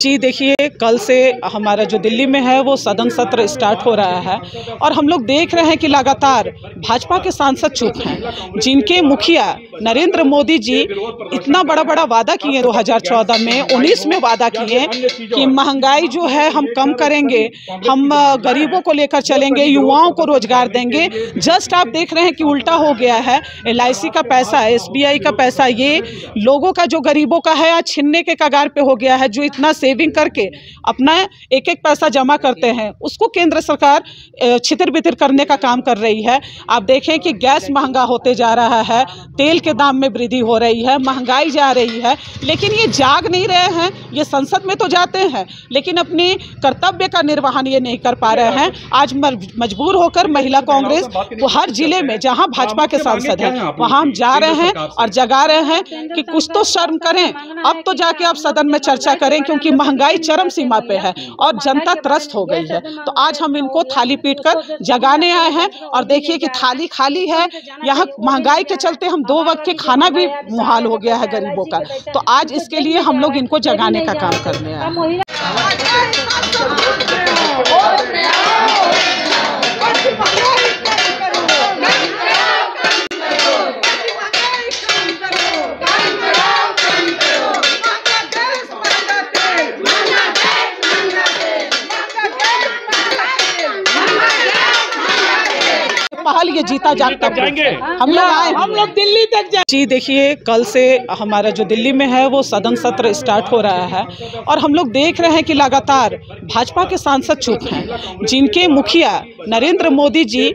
जी, देखिए, कल से हमारा जो दिल्ली में है, वो सदन सत्र स्टार्ट हो रहा है और हम लोग देख रहे हैं कि लगातार भाजपा के सांसद चुप हैं, जिनके मुखिया नरेंद्र मोदी जी इतना बड़ा बड़ा वादा किए 2014 में 19 में वादा किए कि महँगाई जो है हम कम करेंगे, हम गरीबों को लेकर चलेंगे, युवाओं को रोज़गार देंगे। जस्ट आप देख रहे हैं कि उल्टा हो गया है LIC का पैसा, एस का पैसा, ये लोगों का जो गरीबों का है, आज छीनने के कगार पे हो गया है, जो इतना सेविंग करके अपना एक एक पैसा जमा करते हैं। उसको केंद्र सरकार छितर बितर करने का काम कर रही है। आप देखें कि गैस महँगा होते जा रहा है तेल के दाम में वृद्धि हो रही है महँगाई जा रही है लेकिन ये जाग नहीं रहे हैं ये संसद में तो जाते हैं लेकिन अपने कर्तव्य का निर्वहन ये नहीं कर पा रहे हैं। आज मजबूर होकर महिला कांग्रेस वो हर ज़िले में जहाँ भाजपा के सांसद हैं वहाँ हम जा रहे हैं और जगा रहे हैं कि कुछ तो शर्म करें। अब तो जाके आप सदन में चर्चा करें क्योंकि महँगाई चरम सीमा पे है और जनता त्रस्त हो गई है। तो आज हम इनको थाली पीट कर जगाने आए हैं और देखिए कि थाली खाली है, यहाँ महँगाई के चलते हम दो वक्त के खाना भी मुहाल हो गया है गरीबों का। तो आज इसके लिए हम लोग इनको जगाने का काम करने आए हैं पहल ये जीता जागता जाएँगे। हम लोग आए हम लोग दिल्ली तक जाए जी देखिए कल से हमारा जो दिल्ली में है वो सदन सत्र स्टार्ट हो रहा है और हम लोग देख रहे हैं कि लगातार भाजपा के सांसद चुप हैं जिनके मुखिया नरेंद्र मोदी जी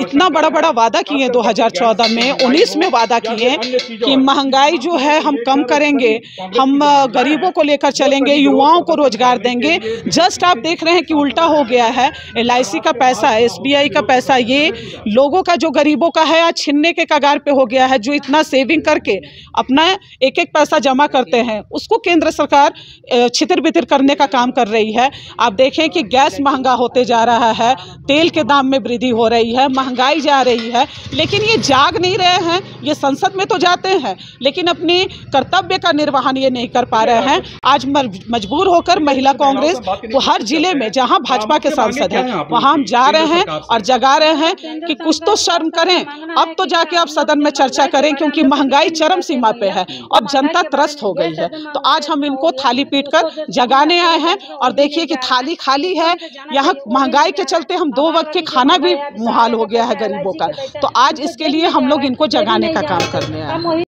इतना बड़ा बड़ा वादा किए 2014 में 19 में वादा किए कि महँगाई जो है हम कम करेंगे, हम गरीबों को लेकर चलेंगे, युवाओं को रोज़गार देंगे। जस्ट आप देख रहे हैं कि उल्टा हो गया है एलआईसी का पैसा एसबीआई का पैसा, ये लोगों का जो गरीबों का है, आज छीनने के कगार पे हो गया है, जो इतना सेविंग करके अपना एक एक पैसा जमा करते हैं, उसको केंद्र सरकार छितर बितर करने का काम कर रही है। आप देखें कि गैस महँगा होते जा रहा है, तेल के दाम में वृद्धि हो रही है महँगाई जा रही है लेकिन ये जाग नहीं रहे हैं ये संसद में तो जाते हैं लेकिन अपने कर्तव्य का निर्वहन ये नहीं कर पा रहे हैं। आज मजबूर होकर महिला कांग्रेस वो हर ज़िले में जहाँ भाजपा के सांसद हैं वहाँ हम जा रहे हैं और जगा रहे हैं कि कुछ तो शर्म करें। अब तो जाके आप सदन में चर्चा करें क्योंकि महँगाई चरम सीमा पे है। और जनता त्रस्त हो गई है। तो आज हम इनको थाली पीट कर जगाने आए हैं और देखिए कि थाली खाली है। यहाँ महँगाई के चलते हम दो वक्त के खाना भी मुहाल हो गया है गरीबों का। तो आज इसके लिए हम लोग इनको जगाने का काम करने आए हैं।